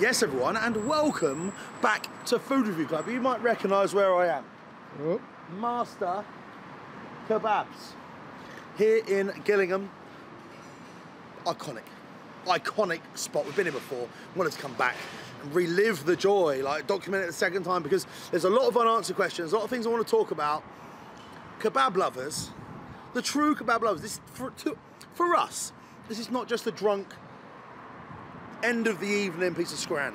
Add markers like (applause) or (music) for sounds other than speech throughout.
Yes, everyone, and welcome back to Food Review Club. You might recognise where I am. Oh, Master Kebabs here in Gillingham. Iconic, iconic spot. We've been here before. Wanted to come back and relive the joy, like document it the second time because there's a lot of unanswered questions, a lot of things I want to talk about. Kebab lovers, the true kebab lovers. This for to, for us. This is not just a drunk end of the evening piece of scran.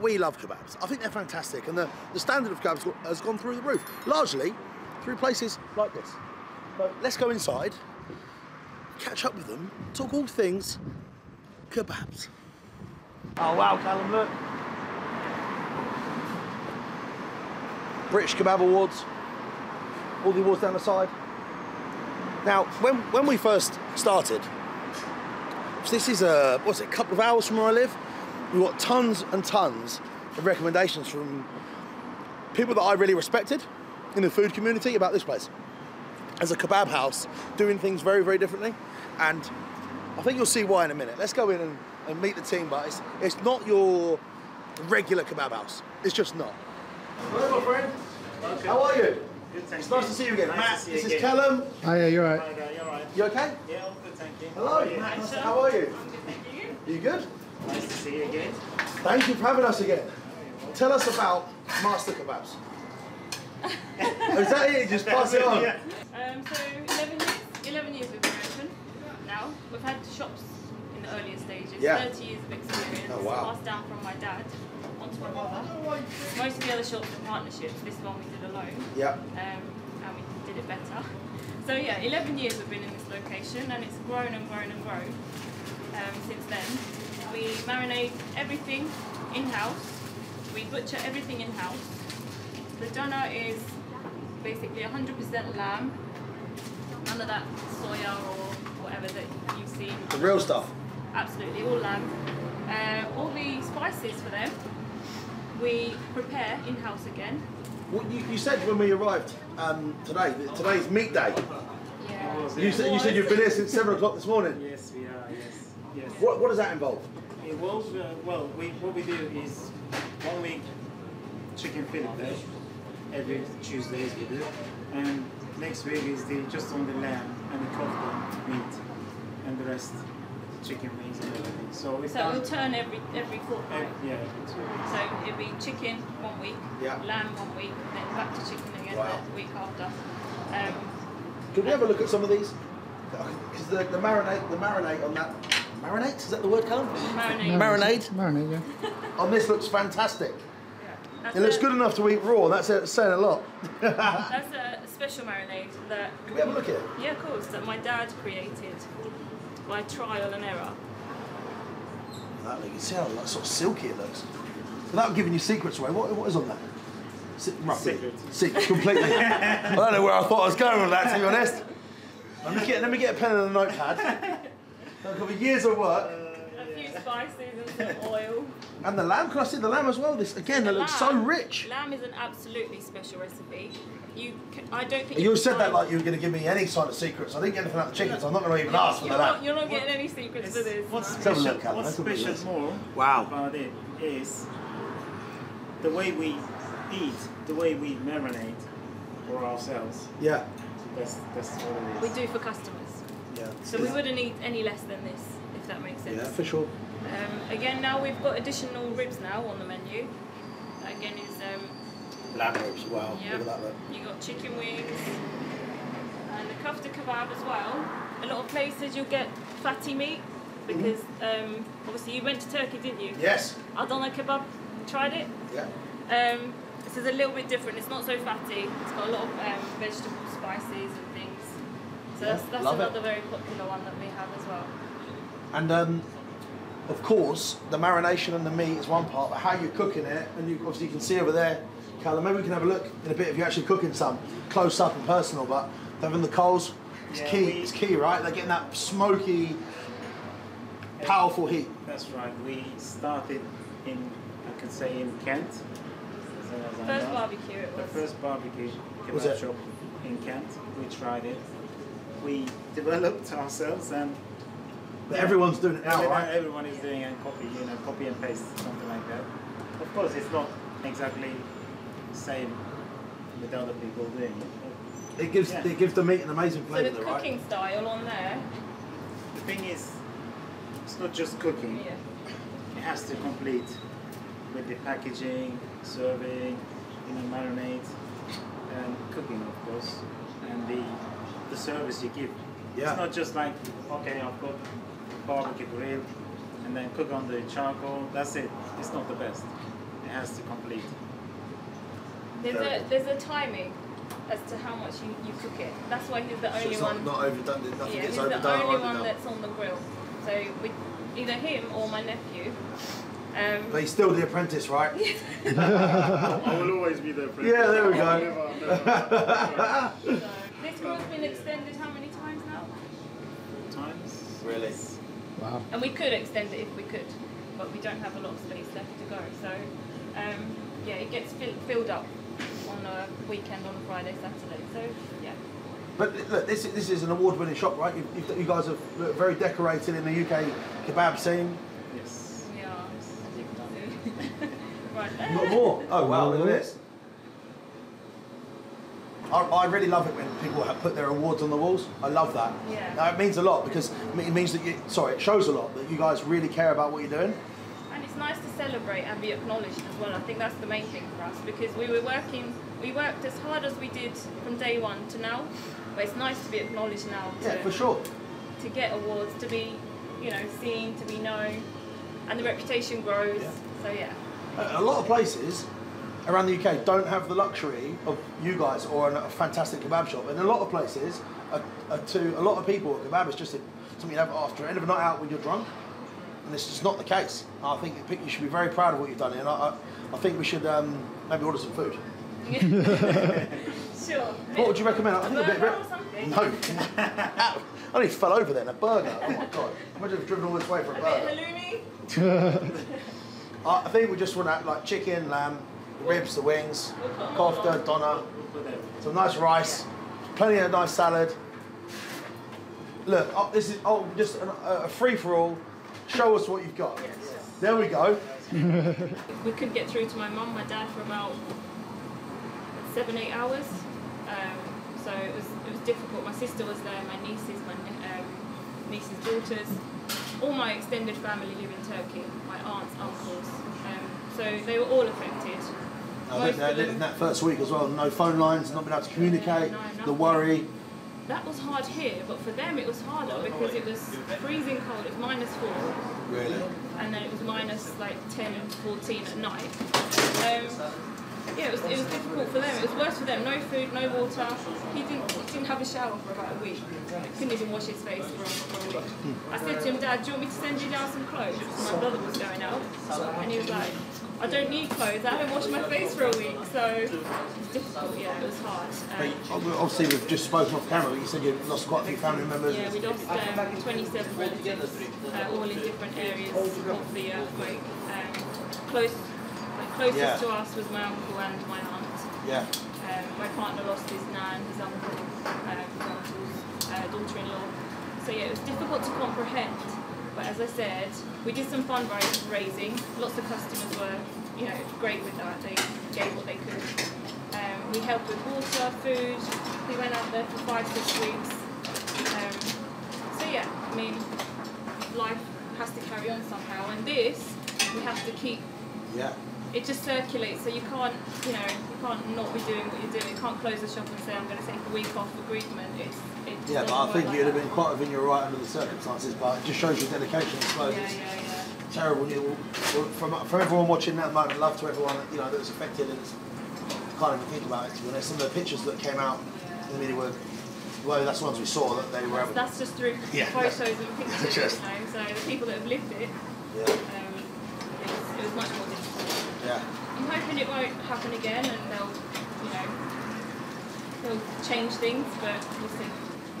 We love kebabs. I think they're fantastic, and the, the standard of kebabs has gone through the roof, largely through places like this. But let's go inside, catch up with them, talk all things kebabs. Oh wow, Callum, look. British Kebab Awards, all the awards down the side. Now, when, when we first started, this is a, what's it, a couple of hours from where I live. We've got tons and tons of recommendations from people that I really respected in the food community about this place. As a kebab house, doing things very, very differently. And I think you'll see why in a minute. Let's go in and, and meet the team, but it's, it's not your regular kebab house. It's just not. Hello, my friend. How are you? Good, thank It's you. nice to see you again. Nice Matt, to this you is. Callum. oh yeah, you're right. Hi there, you alright? You okay? Yeah, all good, thank you. Hello. How are you? Nice- How are you? You good? Nice to see you again. Thank you for having us again. Tell us about Master Kebabs. (laughs) Is that it? Just pass it on. Yeah. Um, so 11 years, 11 years we've been open now. We've had shops in the earlier stages. Yeah. 30 years of experience. Oh, wow. Passed down from my dad onto my mother. Most of the other shops are partnerships. This one we did alone. Yeah. Um, and we did it better. So yeah, 11 years we've been in this location and it's grown and grown and grown um, since then. We marinate everything in-house. We butcher everything in-house. The doner is basically 100% lamb. None of that soya or whatever that you've seen. The real stuff. Absolutely, all lamb. Uh, all the spices for them, we prepare in-house again. Well, you, you said when we arrived um, today, that today's meat day. Yeah. You said, you said you've been here since 7 o'clock this morning. Yes, we are, yes. Yes. What, what does that involve? It was, uh, well, we, what we do is one week chicken fillet day, every Tuesdays we do, and next week is the just on the lamb and the kofta meat, and the rest chicken wings and everything. So we So we'll turn every every fortnight. yeah, every two weeks. So it'll be chicken one week, Yeah. lamb one week, then back to chicken again Wow. the week after. Um, Could we have a look at some of these? Because the, the marinade, the marinade on that, marinade? Is that the word, Callum? marinade. Marinade? Marinade, yeah. (laughs) On this looks fantastic. That's It looks a- good enough to eat raw. That's it, saying a lot. (laughs) That's (laughs) a special marinade that Can we have a look at it? yeah, of course, that my dad created by trial and error. That you can see how like, sort of silky it looks. Without giving you secrets away, what, what is on that? Se- roughly. Secret. Secret, completely. (laughs) I don't know where I thought I was going with that, to be honest. Let me get, let me get a pen and a notepad. A couple of years of work. Uh, a few spices and some oil. And the lamb, can I see the lamb as well? This Again, it looks so rich. Lamb is an absolutely special recipe. You, can, I don't think You can said that like you were going to give me any sort of secrets. I didn't get anything out of the chicken, so I'm not going to even ask for You're not, you're not getting any secrets to this. What's Let's have a special, look, what's Let's have a look at special more Wow. about it is the way we eat, the way we marinate for ourselves. Yeah. That's that's what it We do for customers. Yeah. So we wouldn't eat any less than this, if that makes sense. Yeah, for sure. Um, again, now we've got additional ribs now on the menu. That again is um, Lamb ribs, wow. yeah. Look at that look. You got chicken wings and the kofta kebab as well. A lot of places you'll get fatty meat because um, obviously you went to Turkey, didn't you? Yes. Adana kebab, tried it. Yeah. Um, this is a little bit different. It's not so fatty. It's got a lot of um, vegetable spices and things. So Yeah, that's, that's love it. another very popular one that we have as well. And um, of course, the marination and the meat is one part, but how you're cooking it, and you obviously you can see over there, Callum. Maybe we can have a look in a bit if you're actually cooking some close up and personal. But having the coals, it's Yeah, key. we- it's key, right? They're getting that smoky, powerful heat. That's right. We started in, I can say, in Kent. as well as I First know. barbecue it The was. first barbecue Was kebab it? shop in Kent. We tried it. We developed ourselves, and But everyone's doing it now, everyone, right? everyone is doing a copy, you know, copy and paste, something like that. Of course, it's not exactly same with other people doing it. It gives Yeah. it gives the meat an amazing flavour. So flavour, the though, right? cooking style on there, The thing is, it's not just cooking. yeah. It has to complete with the packaging, serving, you know, marinade, and cooking, of course, and the the service you give. Yeah. It's not just like, okay, I've got barbecue grill, and then cook on the charcoal. That's it. It's not the best. It has to complete. There's a there's a timing as to how much you, you cook it. That's why he's the So only it's one. not, not overdone. Nothing yeah, gets he's overdone the or only one that's on the grill. So with either him or my nephew. Um, But he's still the apprentice, right? (laughs) I will always be there. Yeah, there we go. (laughs) so this grill's been extended how many times now? Times. Really? Wow. And we could extend it if we could, but we don't have a lot of space left to go. So um, yeah, it gets fill, filled up on a weekend, on a Friday, Saturday. So yeah. But look, this, this is an award-winning shop, right? You, you, you guys are very decorated in the UK kebab scene. Yes. We are. as you can see. right You got there. more? Oh wow, look at this. I, I really love it when people have put their awards on the walls. I love that. Yeah. Now, it means a lot because it means that you, sorry, it shows a lot that you guys really care about what you're doing. It's nice to celebrate and be acknowledged as well. I think that's the main thing for us because we were working, we worked as hard as we did from day one to now. But it's nice to be acknowledged now to, Yeah, for sure. to get awards, to be, you know, seen, to be known, and the reputation grows. Yeah. So yeah. A a lot of places around the UK don't have the luxury of you guys or a fantastic kebab shop. And a lot of places, are, are to a lot of people, kebab is just a, something you have after end of a night out when you're drunk. And this is not the case. I think you should be very proud of what you've done here. And I, I, I think we should um, maybe order some food. (laughs) sure. What would you recommend? I A think a bit. burger or something? No. Ow. (laughs) I nearly fell over then. A burger. Oh my god. Imagine if driven all this way for a A bit burger. halloumi. (laughs) I I think we just want to have like chicken, lamb, ribs, the wings, We'll put 'em all kofta, on. doner, We'll put that. some nice rice, plenty of nice salad. Look, oh, this is oh, just a, a free for all. Show us what you've got. Yeah, sure. There we go. (laughs) we couldn't get through to my mum, my dad for about seven, eight hours. Um, so it was it was difficult. My sister was there, my nieces, my um, nieces' daughters, all my extended family live in Turkey. My aunts, uncles. Um, so they were all affected. I think in that first week as well, no phone lines, not being able to communicate, no, the worry. That was hard here, but for them it was harder because it was freezing cold. It was minus four. Really? and then it was minus like 10 and 14 at night. Um, yeah, it was, it was difficult for them. It was worse for them. No food, no water. He didn't, he didn't have a shower for about a week. Couldn't even wash his face for, for a week. I said to him, Dad, do you want me to send you down some clothes? My brother was going out. And he was like, I don't need clothes. I haven't washed my face for a week. So it was difficult, yeah, it was hard. Um, obviously, we've just spoken off camera. but You said you lost quite a few family members. yeah, we lost um, 27 relatives, uh, all in different areas of the earthquake. Um, close, like closest Yeah. to us was my uncle and my aunt. Yeah. Um, my partner lost his nan, his uncle, um, his uncle's uh, daughter-in-law. So yeah, it was difficult to comprehend. But as I said, we did some fundraising. Lots of customers were, you know, great with that. They gave what they could. Um, we helped with water, food. We went out there for five, six weeks. Um, so yeah, I mean, life has to carry on somehow, and this we have to keep Yeah. it just circulates so you can't you know you can't not be doing what you're doing you can't close the shop and say i'm going to take a week off for bereavement it's Yeah, but I think you'd have been quite within your right under the circumstances, but it just shows your dedication, I suppose. yeah It's yeah yeah terrible. You, from, from everyone watching that moment, love to everyone you know that was affected, and I can't even think about it to be honest. Some of the pictures that came out in the media were, well, that's the ones we saw that they were that's, that's just through Yeah. photos and pictures (laughs) Just- you know so the people that have lived it Yeah, um, it, was, it was much more difficult yeah. i'm hoping it won't happen again and they'll you know they'll change things but we'll see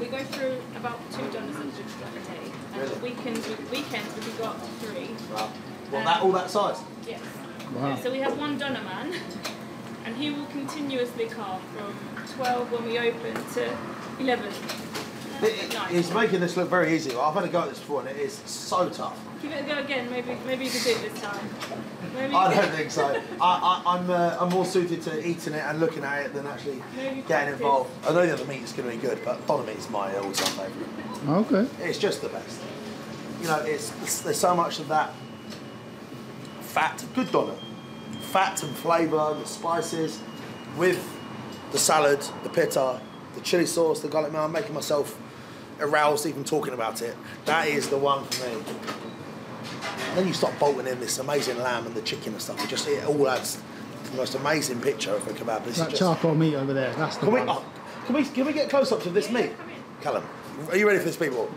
we go through about two doners a day and Really? weekends weekends we go up to three Wow. Well, that all that size. Yes. Wow. So we have one doner man, and he will continuously carve from 12 when we open to 11. It- Nice. He's making this look very easy. I've had a go at this before and it is so tough. Give it a go again. Maybe maybe you can do it this time. Maybe I don't think so. (laughs) I, I, I'm uh, I'm more suited to eating it and looking at it than actually Maybe getting practice. involved. I know that the other meat is going to be good, but doner meat is my all-time favourite. Okay. It's just the best. You know, it's, it's there's so much of that fat, good doner, fat and flavour, the spices, with the salad, the pita, the chili sauce, the garlic. Man, I'm making myself aroused even talking about it. That is the one for me. And then you start bolting in this amazing lamb and the chicken and stuff. It just it all adds the most amazing picture of a kebab. This That is just, charcoal meat over there, that's the can we, one. oh, can we can we get close ups of this Yeah, meat? come. Callum, are you ready for this, people?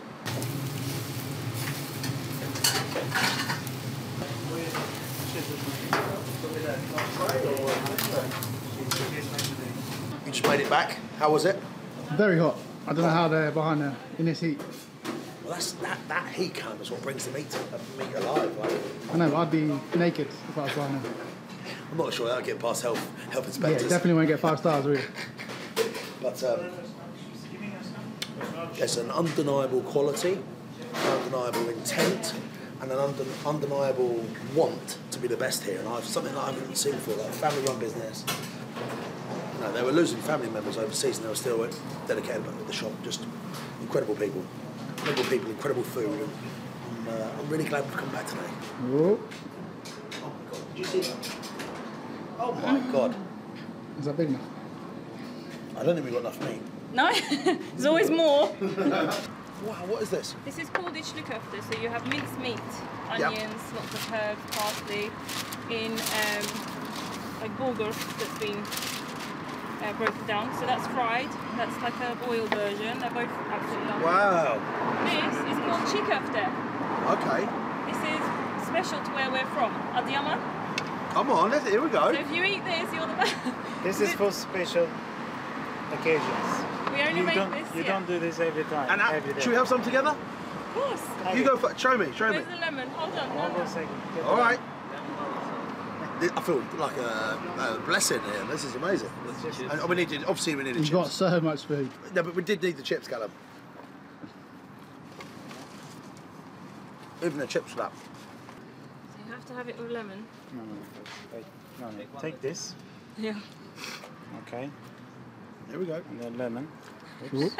You just made it back. How was it? Very hot. I don't know how they're behind there in this heat. Well, that's that that heat cone is what brings the meat to, uh, meat alive. Like, I know, I'd be naked if I was behind them. I'm not sure that'll get past health health inspectors. Yeah, definitely won't get five stars, will you? (laughs) But um, there's an undeniable quality, an undeniable intent, and an unde- undeniable want to be the best here. And I've something that I haven't seen before, like a family-run business. You know, they were losing family members overseas, and they were still dedicated at the shop. Just incredible people, incredible people, incredible food. And I'm, uh, I'm really glad we've come back today. Oh, Oh my god, did you see that? Oh my god, is that big enough? I don't think we've got enough meat. No, (laughs) there's always more. (laughs) Wow, what is this? This is called ishli kofta, so you have minced meat, Yep. onions, lots of herbs, parsley, in um, like bulgur that's been uh, broken down. So that's fried. That's like a boiled version. They're both absolutely lovely. Wow. This is called chi kofta. Okay. This is special to where we're from, Adıyaman. Come on, let's, here we go. So if you eat this, you're the best. (laughs) This is for special occasions. We only You make don't, this. you yeah. don't do this every time. And every day. should we have some together? Of course. Have You go for show me, show me. Where's the lemon? Hold on. Hold No, on a second. Get All that. right. I feel like a, a blessing here. This is amazing. And we needed, obviously, we needed You've chips. got so much food. No, but we did need the chips, Callum. Even the chips for that. So you have to have it with lemon. No, no, wait. No, no. Take this. Yeah. Okay. There we go. And then lemon. (laughs)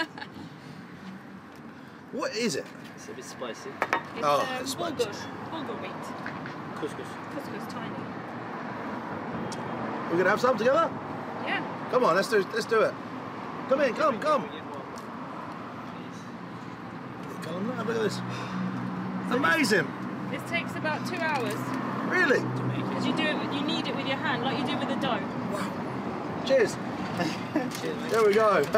What is it? It's a bit spicy. It's Oh, um, it's bulgur. Bulgur meat. Couscous. Couscous tiny. We're gonna have some together. Yeah. Come on, let's do, let's do it. Come in, come, come. Come on, look at this. Amazing. This takes about two hours Really? because you do it. You knead it with your hand, like you do with the dough. Wow. Cheers. Cheers. There we go. (laughs)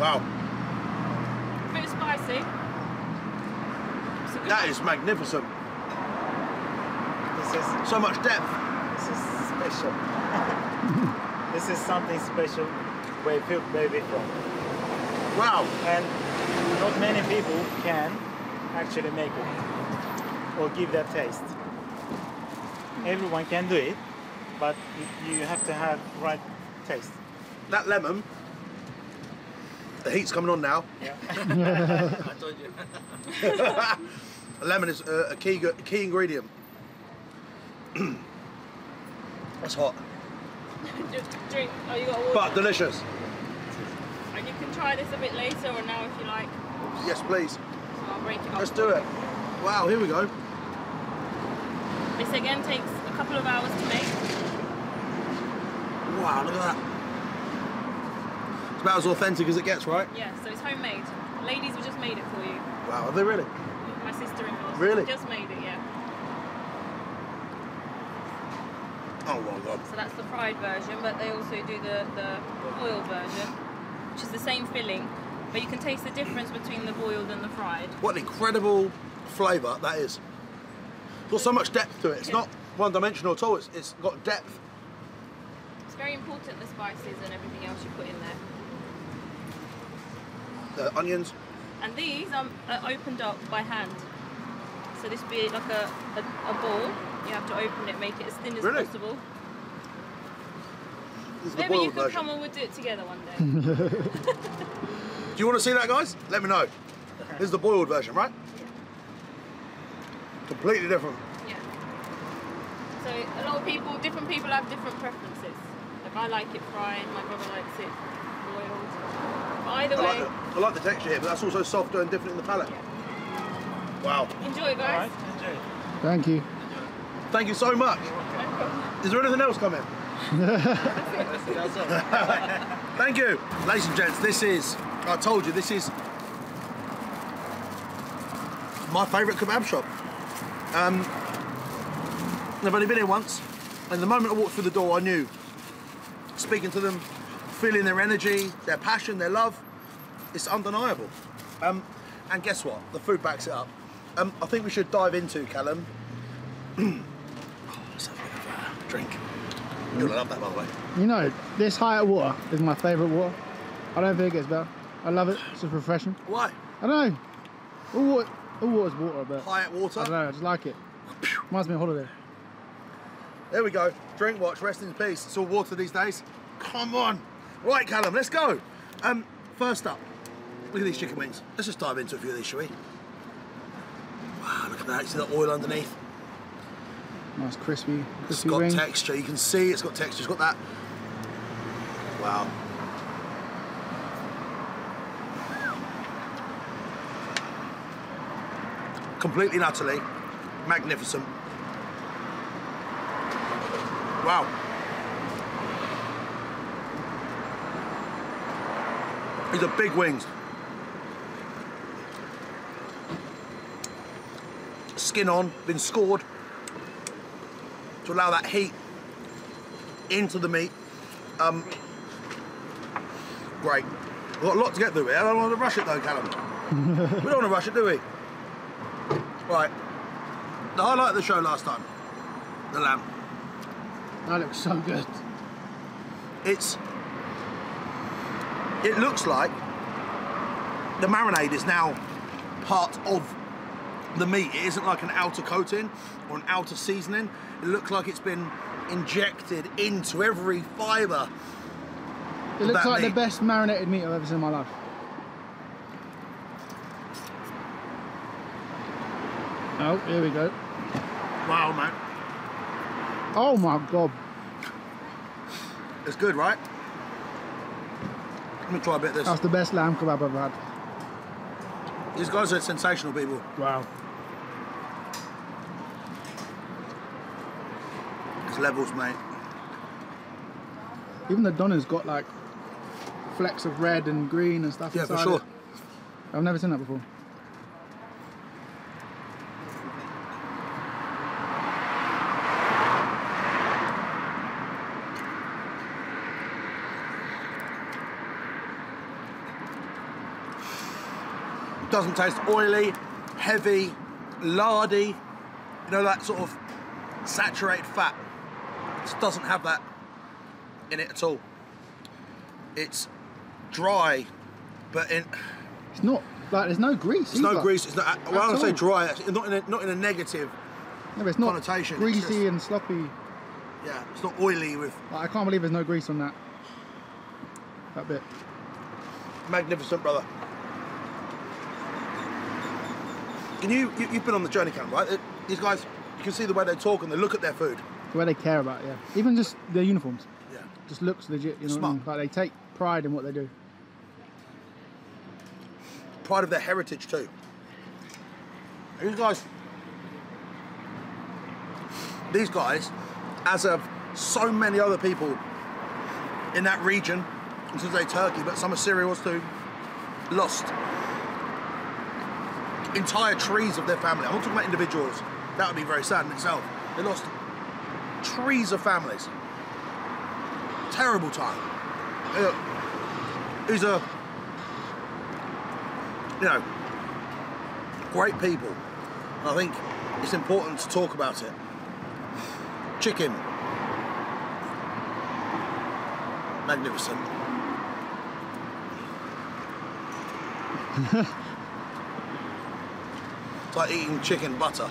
wow, A bit spicy. A that is magnificent. This is So much depth. this is special. (laughs) this is something special where Phil baby from. Wow. And not many people can actually make it or give that taste. Everyone can do it, but you you have to have right taste. That lemon, the heat's coming on now. Yeah. (laughs) (laughs) I told you. The lemon is a, a key a key ingredient. Hot, (laughs) Just drink. Oh, you got water. but delicious. and you can try this a bit later or now if you like. Yes, please. I'll break it up. Let's do it. Wow, here we go. This again takes a couple of hours to make. Wow, look at that. It's about as authentic as it gets, right? Yeah, so it's homemade. Ladies, we just made it for you. Wow, are they really? My sister-in-law. Really? Just made it, yeah. Oh my god. So that's the fried version, but they also do the, the boiled version, which is the same filling, but you can taste the difference between the boiled and the fried. What an incredible flavour that is. It's got so much depth to it. It's not one dimensional at all. It's, it's got depth. It's very important the spices and everything else you put in there. The onions. And these are, are opened up by hand. So this be like a, a, a ball. You have to open it, make it as thin as Really? possible. This is the Maybe you boiled could version. come and we'll do it together one day. (laughs) Do you want to see that, guys? Let me know. This is the boiled version, right? Completely different. yeah. So a lot of people, different people have different preferences. Like I like it fried, my brother likes it boiled. But either I like, way, the, I like the texture here, but that's also softer and different in the palate. Wow. enjoy guys. Alright, enjoy. Thank you. Thank you so much. Is there anything else coming? (laughs) Thank you. Ladies and gents, this is, I told you, this is my favourite kebab shop. Um, I've only been here once, and the moment I walked through the door, I knew. Speaking to them, feeling their energy, their passion, their love, it's undeniable. Um, and guess what? The food backs it up. Um, I think we should dive into, Callum. (clears throat) Let's have a bit of a drink. You're gonna love that, by the way. You know, this Hayat water is my favourite water. I don't think it gets better. I love it. It's just refreshing. Why? I don't know. All water, all water's water, but Hayat water. I don't know. I just like it. Reminds me of holiday. There we go. Drink watch, rest in peace. It's all water these days. Come on. Right, Callum, let's go. Um, first up, look at these chicken wings. Let's just dive into a few of these, shall we? Wow, look at that. You see that oil underneath? Nice crispy, it's got wing. texture. You can see it's got texture. It's got that. Wow. Completely and utterly magnificent. Wow. These are big wings. Skin on, been scored to allow that heat into the meat. Um, great. We've got a lot to get through here. I don't want to rush it though, Callum. we don't want to rush it, do we? Right. The highlight of the show last time, the lamb. That looks so good. It's. It looks like the marinade is now part of the meat. It isn't like an outer coating or an outer seasoning. It looks like it's been injected into every fibre. It looks like meat. the best marinated meat I've ever seen in my life. Oh, here we go. Wow, man. Oh my god. It's good, right? Let me try a bit of this. That's the best lamb kebab I've ever had. These guys are sensational people. Wow. It's levels, mate. Even the doner's got like flecks of red and green and stuff Yeah, for sure. it. I've never seen that before. doesn't taste oily, heavy, lardy, you know, that sort of saturated fat. Just doesn't have that in it at all. It's dry, but in It's not like there's no grease. it's no grease. It's not. Well, I don't say dry. actually, Not in a, not in a negative. But it's not connotation, it's greasy just- and sloppy. Yeah, it's not oily with Like, I can't believe there's no grease on that. That bit. magnificent, brother. Can you, you you've been on the journey camp, right? These guys, you can see the way they talk and they look at their food. The way they care about it, yeah. Even just their uniforms. Yeah. Just looks legit, you know what I mean? Like they take pride in what they do. pride of their heritage too. These guys, these guys, as of so many other people in that region, I was to say Turkey, but some of Syria was too, lost entire trees of their family. I'm not talking about individuals. That would be very sad in itself. They lost trees of families. Terrible time. These are you know, great people. And I think it's important to talk about it. Chicken. Magnificent. (laughs) it's like eating chicken butter.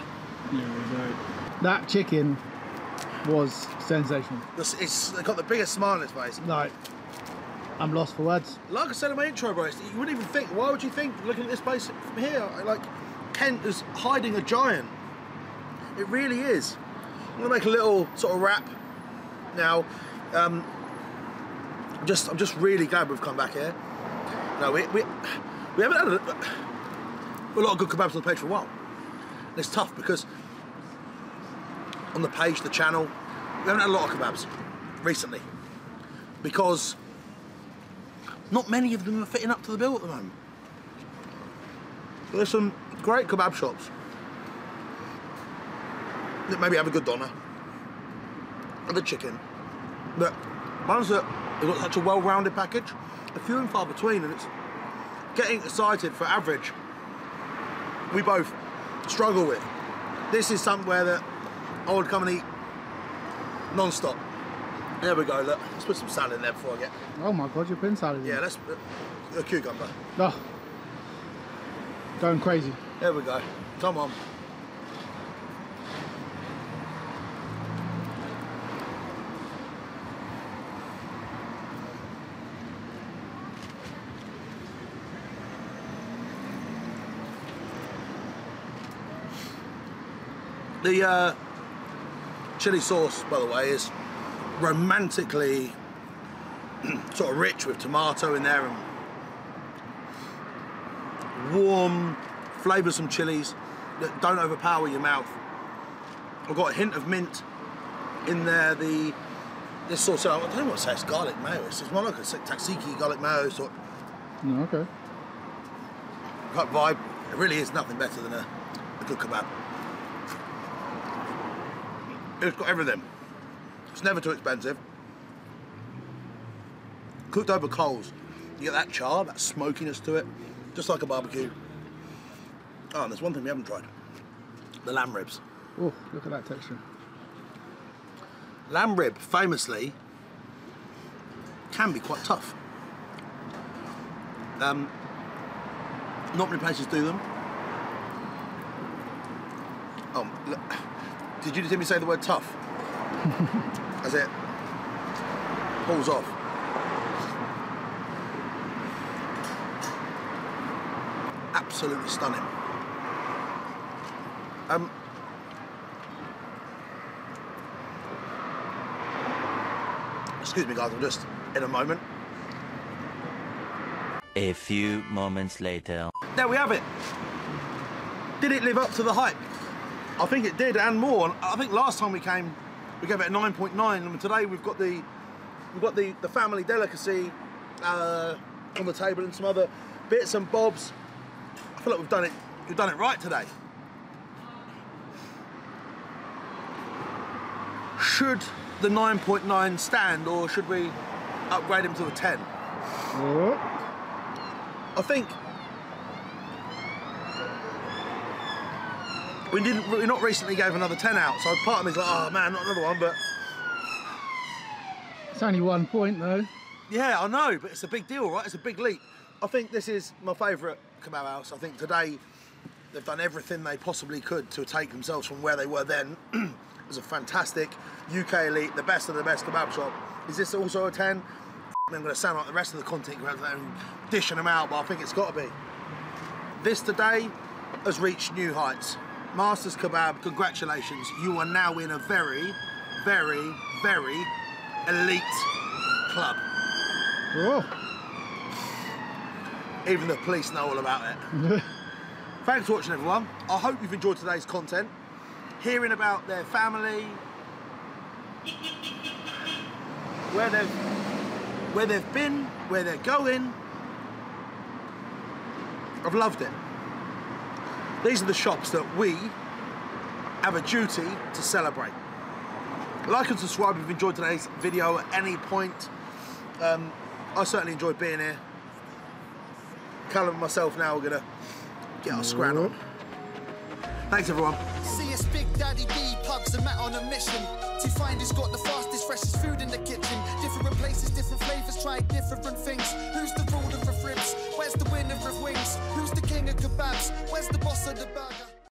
That chicken was sensational. It's, it's got the biggest smile on its face. Like, I'm lost for words. Like I said in my intro, bro, you wouldn't even think. Why would you think looking at this place from here? Like Kent is hiding a giant. It really is. I'm gonna make a little sort of rap now. Um, I'm just, I'm just really glad we've come back here. No, we, we, we haven't had a, a lot of good kebabs on the page for a while. And it's tough because on the page, the channel, we haven't had a lot of kebabs recently because not many of them are fitting up to the bill at the moment. There's some great kebab shops that maybe have a good doner and the chicken, but ones that have got such a well-rounded package, are few and far between, and it's getting excited for average. We both struggle with. This is somewhere that I would come and eat non-stop. There we go. Look, let's put some salad in there before I get. Oh my god, you're putting salad in. Yeah, let's put a cucumber. Oh. Going crazy. There we go. Come on. The uh, chili sauce, by the way, is romantically (clears throat) sort of rich with tomato in there and warm, flavoursome chilies that don't overpower your mouth. I've got a hint of mint in there. The this sauce, I don't know what to say. It's garlic mayo. It's, more like a tzatziki garlic mayo sort No, okay. of vibe. It really is nothing better than a, a good kebab. It's got everything. It's never too expensive. Cooked over coals. You get that char, that smokiness to it, just like a barbecue. Oh, and there's one thing we haven't tried. The lamb ribs. Oh, look at that texture. Lamb rib, famously, can be quite tough. Um, not many places do them. Oh, look. Did you just hear me say the word tough? (laughs) As it pulls off. Absolutely stunning. Um, excuse me, guys. I'm just in a moment. A few moments later. There we have it. Did it live up to the hype? I think it did, and more. I think last time we came, we gave it a 9.9, and today we've got the we've got the the family delicacy uh, on the table and some other bits and bobs. I feel like we've done it. We've done it right today. Should the 9.9 stand, or should we upgrade him to a 10? Oh, I think we didn't. We not recently gave another ten out, so part of me's like, oh man, not another one. But it's only one point though. yeah, I know, but it's a big deal, right? It's a big leap. I think this is my favourite kebab house. I think today they've done everything they possibly could to take themselves from where they were then. (clears throat) it was a fantastic UK elite, the best of the best kebab shop. Is this also a ten? I'm going to sound like the rest of the content creators and dishing them out, but I think it's got to be. This today has reached new heights. Masters Kebab, congratulations. You are now in a very, very, very elite club. Oh, Even the police know all about it. (laughs) Thanks for watching, everyone. I hope you've enjoyed today's content. Hearing about their family, where they've where they've been, where they're going. I've loved it. These are the shops that we have a duty to celebrate. Like and subscribe if you've enjoyed today's video at any point. Um, I certainly enjoyed being here. Callum and myself now are gonna get our scran on. Thanks everyone. See it's Big Daddy pugs and Matt on a mission To find who's got the fastest, freshest food in the kitchen Different places, different flavours, try different things Who's the ruler of ribs? Where's the winner of wings? Who's the of kebabs? Where's the boss of the burger?